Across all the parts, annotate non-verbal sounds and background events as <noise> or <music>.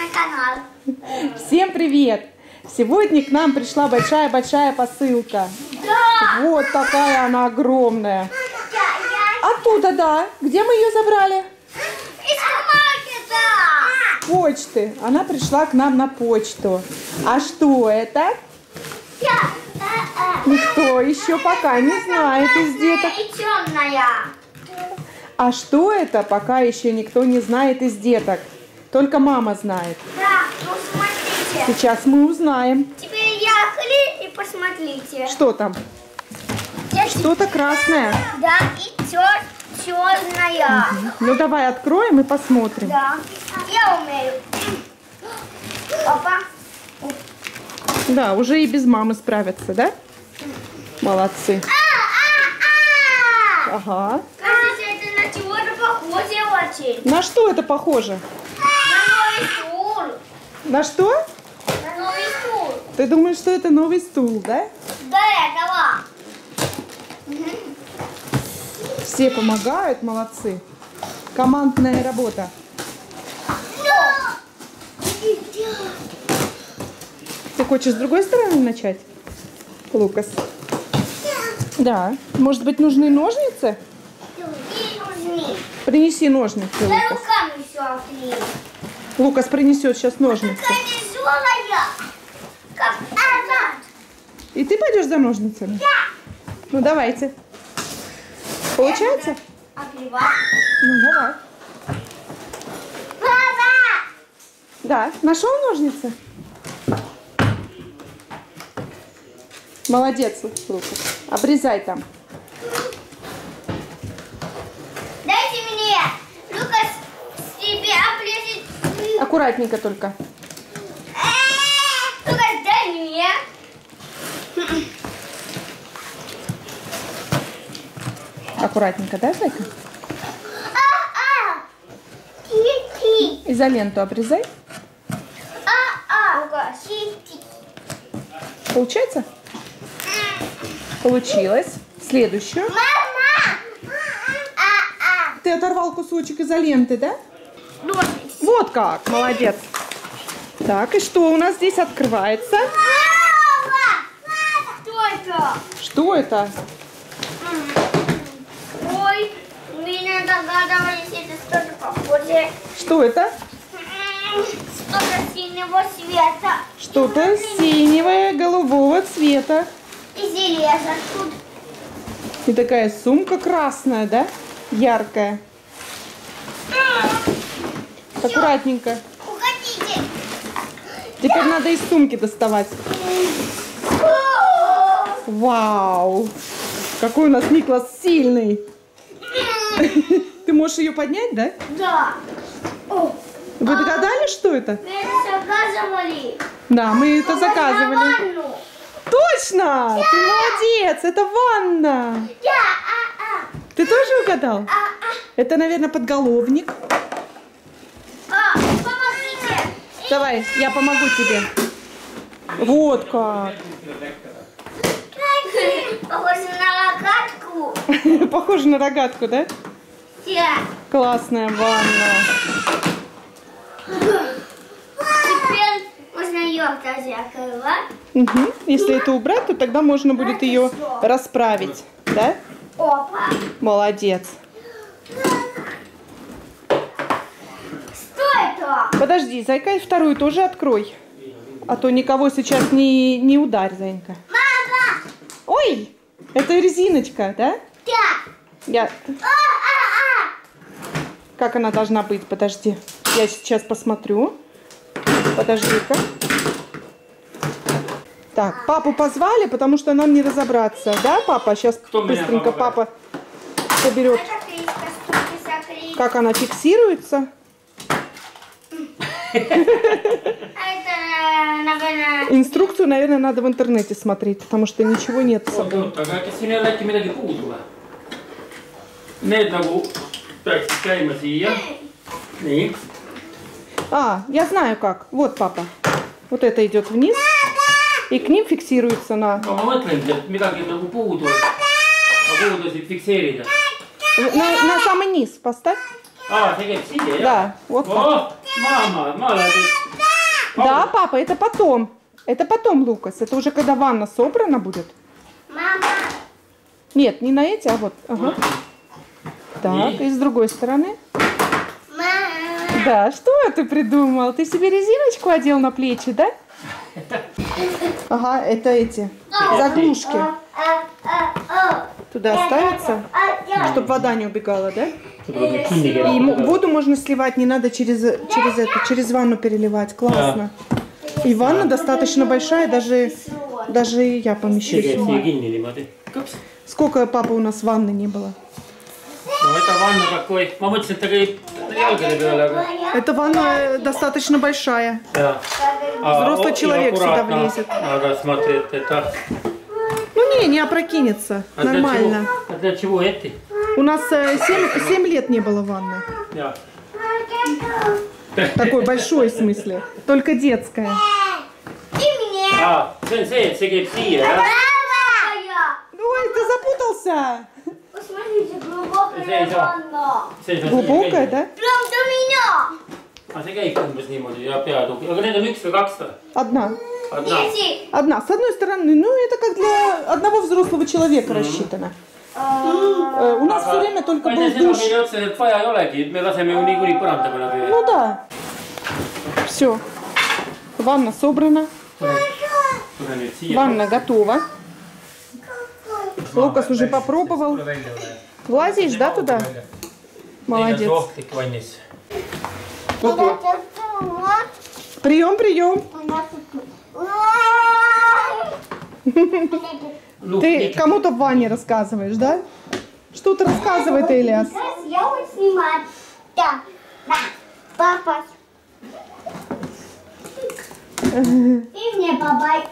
мой канал. Всем привет! Сегодня к нам пришла большая-большая посылка. Да! Вот такая она огромная. Я, я Оттуда, да. Где мы ее забрали? из маркета! Почты. Она пришла к нам на почту. А что это? Я, э, э, Никто еще пока не знает из деток. И темная. А что это, пока еще никто не знает из деток. Только мама знает. Да, ну смотрите. Сейчас мы узнаем. Теперь ехали и посмотрите. Что там? Что-то красное. Да, и тё- черная. Ну давай откроем и посмотрим. Да. Я умею. Папа. Да, уже и без мамы справятся, да? Молодцы. А, а, а! Ага. Кажется, это на чего-то похоже очень. На что это похоже? На что? На новый стул. Ты думаешь, что это новый стул, да? До этого. Все помогают, молодцы. Командная работа. Ты хочешь с другой стороны начать? Лукас. Да. Может быть, нужны ножницы? Принеси ножницы, Да Лукас. Лукас принесет сейчас ножницы. И ты пойдешь за ножницами? Да. Ну, давайте. Получается? Ну, давай. Папа. Да. Нашел ножницы? Молодец, Лукас. Обрезай там. Дайте мне. Лукас себе облезет. Аккуратненько только. Э, дай мне. Аккуратненько, да, Зайка? А, а. Изоленту обрезай. А. Получается? Получилось. Следующую. Мама. Ты оторвал кусочек изоленты, да? Ножницы. Вот как. Молодец. Так, и что у нас здесь открывается? Мама! Кто это? Что это? Ой, меня догадывались, это что-то похоже. Что это? Что-то синего цвета. Что-то синего, голубого цвета. И железо тут. И такая сумка красная, да? Яркая. Аккуратненько. Уходите. Теперь надо из сумки доставать. Вау! Какой у нас Никлас сильный. <laughs> Ты можешь ее поднять, да? Да. Вы догадались, что это? мы это заказывали. Да, мы это заказывали. Точно! Ты молодец! Это ванна! Да, а, Ты тоже угадал? а, а, Это, наверное, подголовник. а. А, помогите. Давай, я помогу тебе. Вот как. Похоже на локатку. <laughs> Похоже на рогатку, да? Да. Классная ванна. Теперь можно ее открывать. Мгм. Если это убрать, то тогда можно будет ее расправить. Да? Опа. Молодец. Что Подожди, Зайка, и вторую тоже открой. А то никого сейчас не, не ударь, Зайка. Мама! Ой, это резиночка, да? Да. Я... А, а, Как она должна быть? Подожди. Я сейчас посмотрю. Подожди-ка. Так, папу позвали, потому что нам не разобраться. Да, папа? Сейчас Кто быстренько папа а. соберет, как она фиксируется. А это, э, наверное... Инструкцию, наверное, надо в интернете смотреть, потому что ничего нет с собой. Siia. nii, А, я знаю как. Вот, папа. Вот это идет вниз. И к ним фиксируется на... aga puudusid fikseerida. На, на самый низ поставь. jah? Да, вот так. Мама, молодец. Да, папа, это потом. Это потом, Лукас. Это уже когда ванна собрана будет. Мама. Нет, не на эти, а вот. Ага. Так, И? и с другой стороны. Мама. Да, что ты придумал? Ты себе резиночку одел на плечи, да? Ага, это эти заглушки. Туда ставятся, А, я. чтобы вода не убегала, да? И воду можно сливать, не надо через, через это, через ванну переливать. Классно. И ванна достаточно большая, даже, даже я помещусь. Сколько папы у нас ванны не было? ta käib jalgade peale, aga. Эта ванна э, достаточно большая. Взрослый человек сюда влезет. et, et ta. Ну не, не опрокинется. Нормально. Для чего эти? У нас 7, лет не было ванны. Такой большой в смысле. Только детская. И мне. see, et see käib siia, jah? Мама. Ой, ты запутался. Посмотрите, глубокая ванна. Глубокая, да? Прям до меня. aga see käib umbes niimoodi ja peatugi, aga need on üks või kaks või? Одна. одна. Одна. С одной стороны, ну это как для одного взрослого человека рассчитано. Э, У нас все время только был seda душ. meil otseselt vaja ei olegi, me laseme ju niikuinii põranda peale tööle. Ну да. Все. Ванна собрана. Ванна готова. Лукас уже попробовал. Влазишь, да, туда? Молодец. ohtlik vannis. Прием, прием. Ты кому-то в ванне рассказываешь, да? Что ты рассказывай ты, Ильяс? Я вот снимать. Да. Да. Папа. И мне бабай.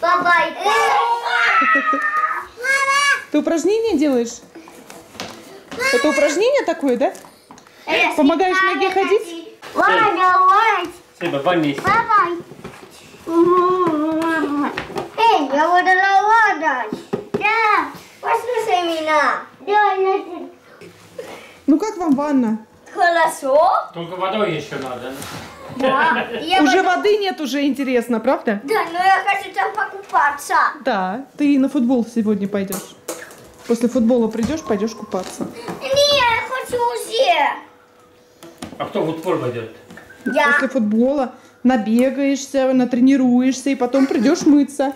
Бабай. Ты упражнение делаешь? Это упражнение такое, да? Помогаешь ноге ходить? Ваня, Ваня. peab vannis. Бабай. Эй, я вот лавада. Да. Послушай меня. Да. Ну как вам ванна? Хорошо. только водой еще надо. Да. Я Уже вот- воды нет, уже интересно, правда? Да, но я хочу там покупаться. Да. Ты на футбол сегодня пойдешь. После футбола придешь, пойдешь купаться. Не, я хочу уже. а кто в футбол пойдет? Я. После футбола набегаешься, натренируешься и потом придешь мыться.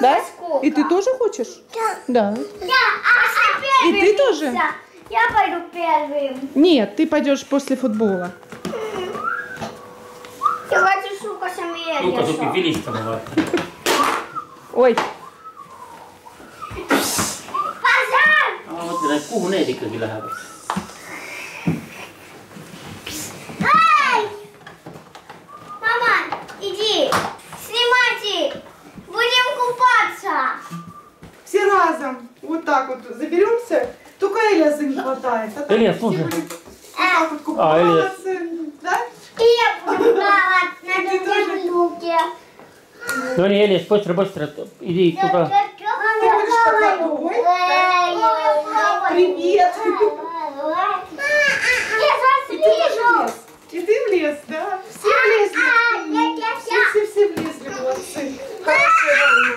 Да? И ты тоже хочешь? Да. Да, а ты И ты тоже? Я пойду первым. Нет, ты пойдешь после футбола. Я хочу с Лукасом õpib Ельясом. vilistama, vaata. Ой, Пожар! kuhu need ikkagi lähevad. Ай! Мама, иди. Снимайте. Будем купаться. все разом. Вот так вот заберемся. Только Элиаса не все слушай. вот А, купаться. Да? И я буду на Elias, bõstra, bõstra, idi tuda. будешь пока домой, Привет. Я вас И ты ты влез, да? Все влезли. Все, все, все влезли, молодцы. Хорошая волна.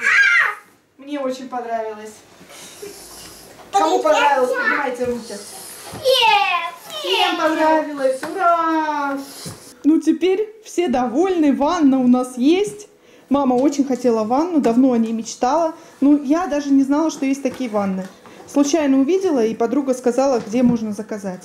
Мне очень понравилось. Кому понравилось, поднимайте руки. Всем понравилось, ура! Ну теперь все довольны, ванна у нас есть. Мама очень хотела ванну, давно о ней мечтала. Ну, я даже не знала, что есть такие ванны. Случайно увидела, и подруга сказала, где можно заказать.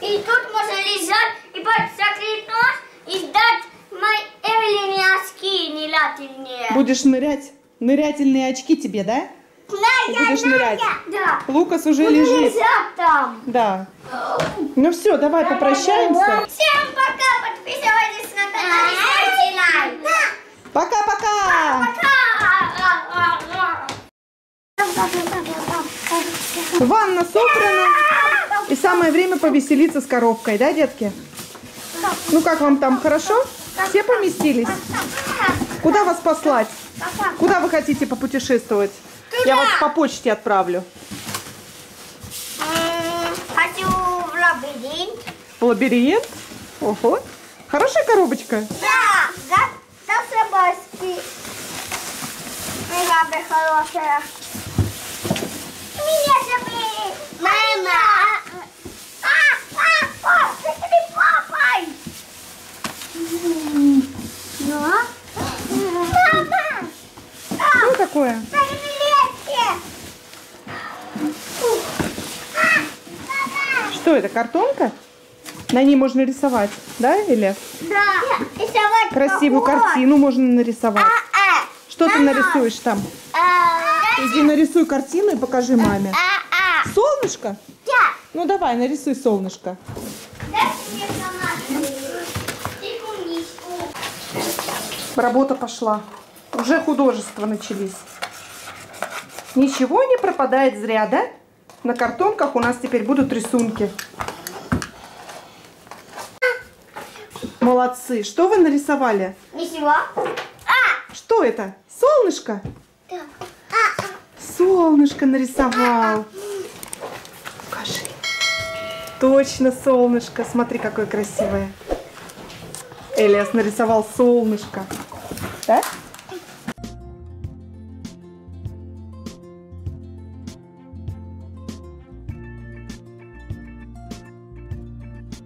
И тут можно лежать и под закрыть нос и ждать мои Эвелине очки нелательные. Будешь нырять? Нырятельные очки тебе, да? Надя, будешь нырять? Да. Лукас уже Буду лежит. лежать там. Да. Ну все, давай попрощаемся. Всем пока, подписывайтесь на канал и ставьте лайк. Пока-пока! Ванна собрана. И самое время повеселиться с коробкой, да, детки? Ну как вам там, хорошо? Все поместились? Куда вас послать? Куда вы хотите попутешествовать? Я вас по почте отправлю. Хочу в лабиринт. В лабиринт? Ого. Хорошая коробочка? Да, да, да, собачки. Жабы хорошая. Меня забыли. Мама. А, а, а, ты папой. Да? Мама. Что такое? Билетки. Что это, картонка? На ней можно рисовать, да, или Да. Рисовать красивую какой? картину можно нарисовать? А, Что ты Мама. нарисуешь там? а. Иди нарисуй картину и покажи маме. А, а. Солнышко? Да. Ну давай, нарисуй солнышко. Работа пошла. Уже художества начались. Ничего не пропадает зря, да? На картонках у нас теперь будут рисунки. Молодцы. Что вы нарисовали? Ничего. А! Что это? Солнышко? Да. А! Солнышко нарисовал. Покажи. Точно солнышко. Смотри, какое красивое. Элиас нарисовал солнышко. Да?